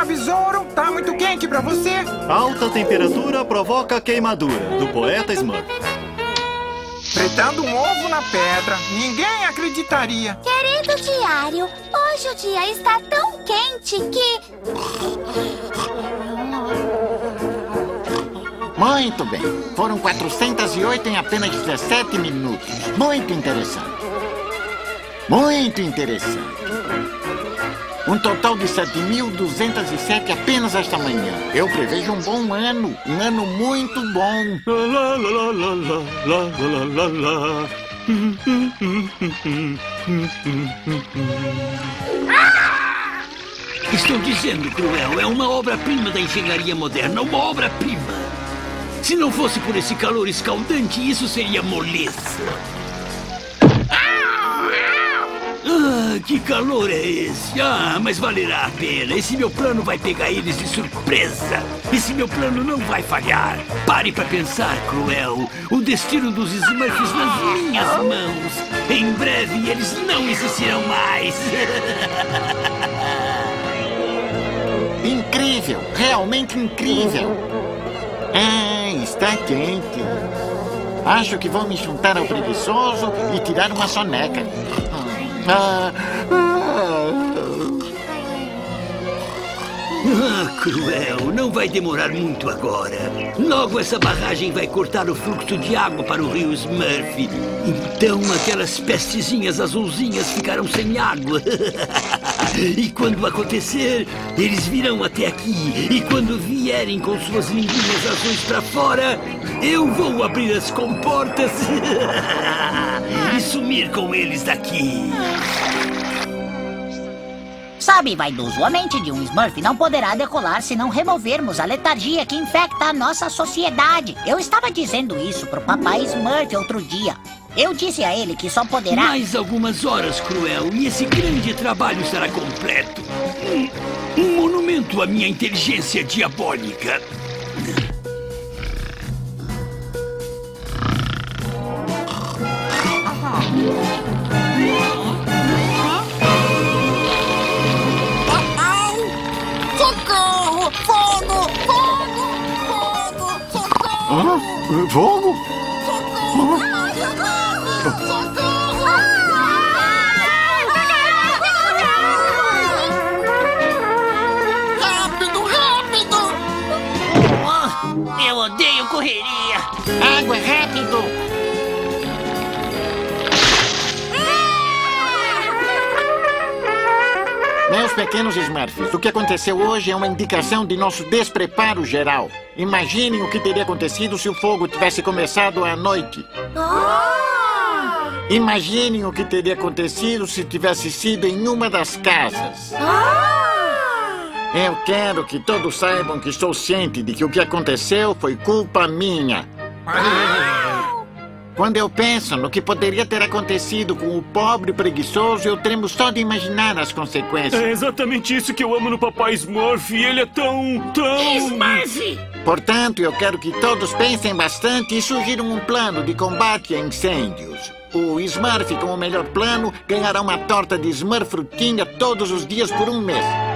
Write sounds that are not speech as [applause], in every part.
Ah, besouro, tá muito quente pra você. Alta temperatura provoca queimadura, do poeta Smurf. Fritando um ovo na pedra, ninguém acreditaria. Querido diário, hoje o dia está tão quente que... Muito bem. Foram 408 em apenas 17 minutos. Muito interessante. Muito interessante. Um total de 7.207 apenas esta manhã. Eu prevejo um bom ano, um ano muito bom. Estou dizendo, Cruel, é uma obra-prima da engenharia moderna, uma obra-prima. Se não fosse por esse calor escaldante, isso seria moleza. Ah, que calor é esse? Ah, mas valerá a pena. Esse meu plano vai pegar eles de surpresa. Esse meu plano não vai falhar. Pare para pensar, Cruel. O destino dos Smurfs nas minhas mãos. Em breve eles não existirão mais. [laughs] Incrível. Realmente incrível. Ah, está quente. Acho que vou me juntar ao preguiçoso e tirar uma soneca. 啊。啊 Ah, cruel, não vai demorar muito agora. Logo essa barragem vai cortar o fluxo de água para o rio Smurf. Então aquelas pestezinhas azulzinhas ficarão sem água. [laughs] e quando acontecer, eles virão até aqui. E quando vierem com suas linguinhas azuis para fora, eu vou abrir as comportas [laughs] e sumir com eles daqui. Sabe, vaidoso, a mente de um Smurf não poderá decolar se não removermos a letargia que infecta a nossa sociedade. Eu estava dizendo isso pro papai Smurf outro dia. Eu disse a ele que só poderá... Mais algumas horas, Cruel, e esse grande trabalho estará completo. Um, um monumento à minha inteligência diabólica. Fogo? Socorro! Socorro! Rápido, rápido! Eu odeio correria. Água, rápido! Pequenos Smurfs, o que aconteceu hoje é uma indicação de nosso despreparo geral. Imaginem o que teria acontecido se o fogo tivesse começado à noite. Imaginem o que teria acontecido se tivesse sido em uma das casas. Eu quero que todos saibam que estou ciente de que o que aconteceu foi culpa minha. Quando eu penso no que poderia ter acontecido com o pobre preguiçoso, eu tremo só de imaginar as consequências. É exatamente isso que eu amo no papai Smurf. e Ele é tão, tão... Smurf! Portanto, eu quero que todos pensem bastante e sugiram um plano de combate a incêndios. O Smurf com o melhor plano ganhará uma torta de Smurf frutinha todos os dias por um mês.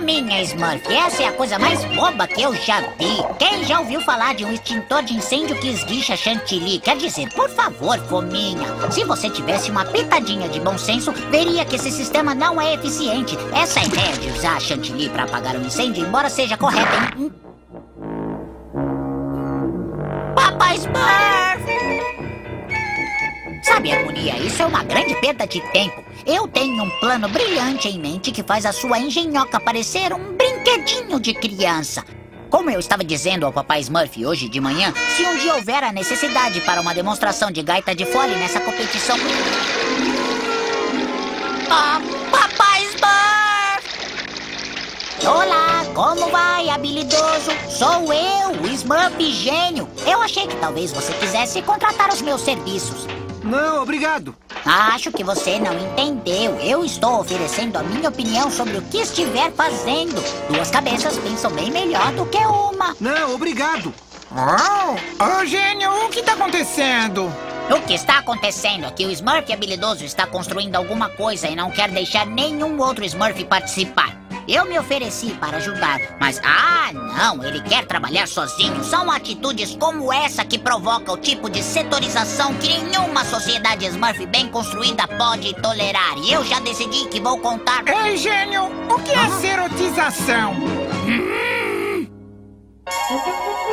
Fominha, Smurf, essa é a coisa mais boba que eu já vi. Quem já ouviu falar de um extintor de incêndio que esguicha chantilly? Quer dizer, por favor, Fominha, se você tivesse uma pitadinha de bom senso, veria que esse sistema não é eficiente. Essa ideia de usar chantilly para apagar um incêndio, embora seja correta, hein? Papai Smurf! Sabe, Harmonia, isso é uma grande perda de tempo. Eu tenho um plano brilhante em mente que faz a sua engenhoca parecer um brinquedinho de criança. Como eu estava dizendo ao papai Smurf hoje de manhã, se um dia houver a necessidade para uma demonstração de gaita de fole nessa competição... Ah, papai Smurf! Olá, como vai, habilidoso? Sou eu, o Smurf gênio. Eu achei que talvez você quisesse contratar os meus serviços. Não, obrigado. Acho que você não entendeu. Eu estou oferecendo a minha opinião sobre o que estiver fazendo. Duas cabeças pensam bem melhor do que uma. Não, obrigado. Oh, ô gênio, o que tá acontecendo? O que está acontecendo é que o Smurf habilidoso está construindo alguma coisa e não quer deixar nenhum outro Smurf participar. Eu me ofereci para ajudar, mas ah, não, ele quer trabalhar sozinho. São atitudes como essa que provocam o tipo de setorização que nenhuma sociedade Smurf bem construída pode tolerar. E eu já decidi que vou contar. Ei, gênio, o que é serotização? [laughs]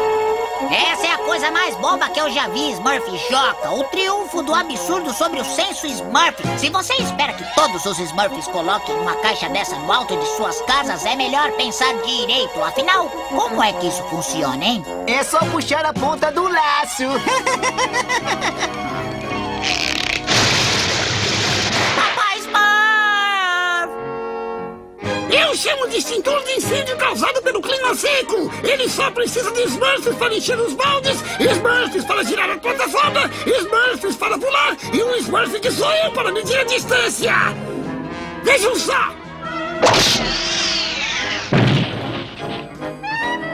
Essa é a coisa mais boba que eu já vi, Smurf Joca. O triunfo do absurdo sobre o senso Smurf. Se você espera que todos os Smurfs coloquem uma caixa dessa no alto de suas casas, é melhor pensar direito. Afinal, como é que isso funciona, hein? É só puxar a ponta do laço. [laughs] Eu chamo de extintor de incêndio causado pelo clima seco. Ele só precisa de Smurfs para encher os baldes, Smurfs para girar a plataforma, Smurfs para pular e um Smurf que sou eu para medir a distância. Vejam só!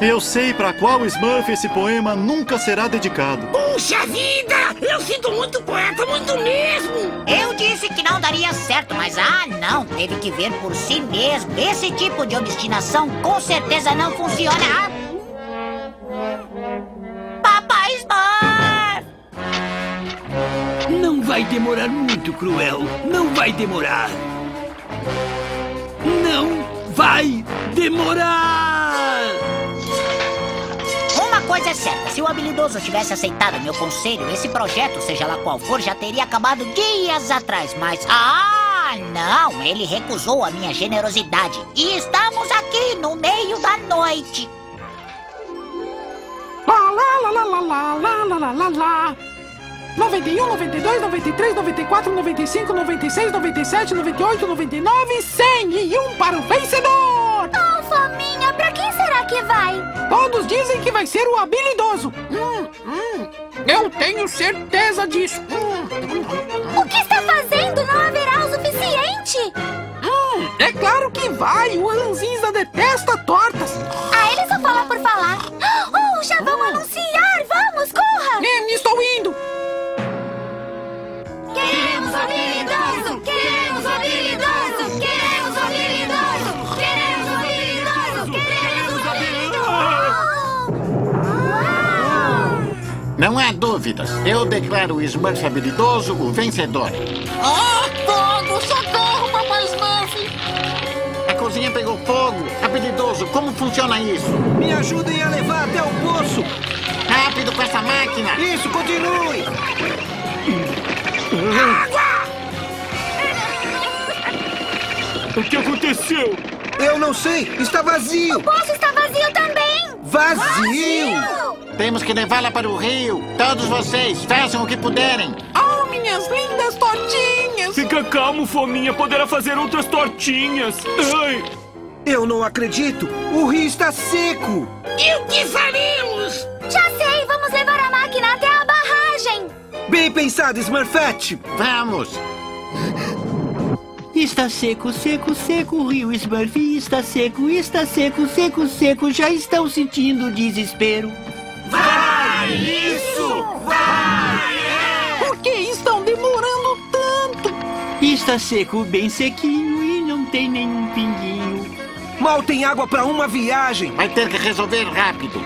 Eu sei para qual Smurf esse poema nunca será dedicado. Puxa vida! Eu sinto muito poeta, muito mesmo! Eu disse que não daria certo, mas ah, não, teve que ver por si mesmo. Esse tipo de obstinação com certeza não funciona. Papai Smurf! Não vai demorar muito, Cruel. Não vai demorar. Não vai demorar! Coisa é certa, se o habilidoso tivesse aceitado meu conselho, esse projeto, seja lá qual for, já teria acabado dias atrás. Mas, ah, não, ele recusou a minha generosidade. E estamos aqui no meio da noite. Lá, lá, lá, lá, lá, lá, lá, lá, lá, lá. 91, 92, 93, 94, 95, 96, 97, 98, 99, 100 e um para o vencedor! Quem será que vai? Todos dizem que vai ser o habilidoso. Hum, hum, eu tenho certeza disso. Hum, hum, O que está fazendo? Não haverá o suficiente? hum, é claro que vai. O Ranzinza detesta tortas. Ah, ele só fala por falar. Não há dúvidas. Eu declaro o Smurf habilidoso o vencedor. Ah, fogo! Socorro, papai Smurf! A cozinha pegou fogo. Habilidoso, como funciona isso? Me ajudem a levar até o poço. Rápido com essa máquina. Isso, continue. O que aconteceu? Eu não sei. Está vazio. O poço está vazio também! Vazio. Temos que levá-la para o rio. Todos vocês, façam o que puderem. Oh, minhas lindas tortinhas! Fica calmo, fominha. Poderá fazer outras tortinhas. Ai, Eu não acredito. O rio está seco. E o que faremos? Já sei, vamos levar a máquina até a barragem! Bem pensado, Smurfette. Vamos. Está seco, seco, seco, o rio Smurf está seco, está seco, seco, seco, já estão sentindo o desespero. Por que estão demorando tanto? Está seco, bem sequinho e não tem nenhum pinguinho. Mal tem água para uma viagem. Vai ter que resolver rápido.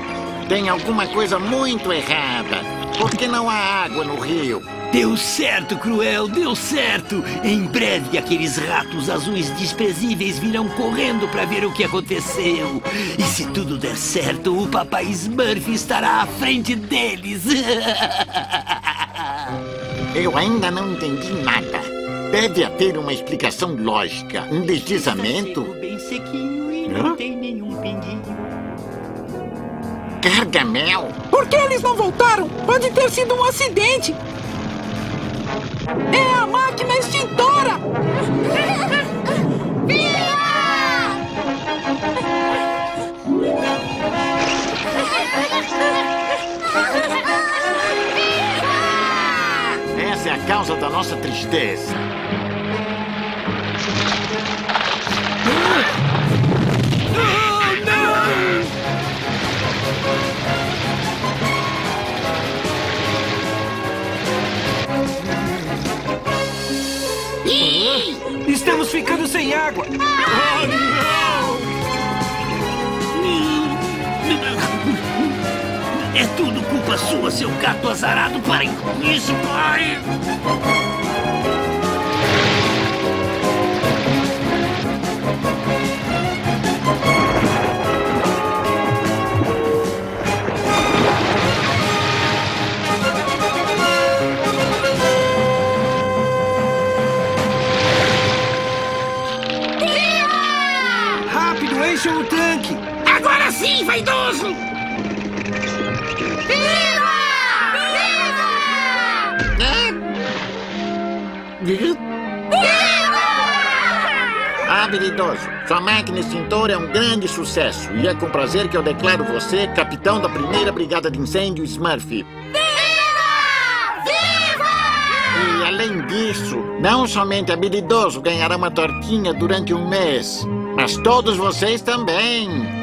Tem alguma coisa muito errada. Por que não há água no rio? Deu certo, Cruel, deu certo. Em breve, aqueles ratos azuis desprezíveis virão correndo para ver o que aconteceu. E se tudo der certo, o papai Smurf estará à frente deles. [laughs] Eu ainda não entendi nada. Deve haver uma explicação lógica. Um deslizamento? Está bem sequinho e Hã? não tem nenhum pinguinho. Gargamel? Por que eles não voltaram? Pode ter sido um acidente. É a máquina extintora! Essa é a causa da nossa tristeza. Água. É tudo culpa sua, seu gato azarado. Com isso, pai! Encham o tanque. Agora sim, vaidoso! Habilidoso, sua máquina extintora é um grande sucesso e é com prazer que eu declaro você capitão da primeira brigada de incêndio Smurf. E além disso, não somente habilidoso ganhará uma tortinha durante um mês, mas todos vocês também.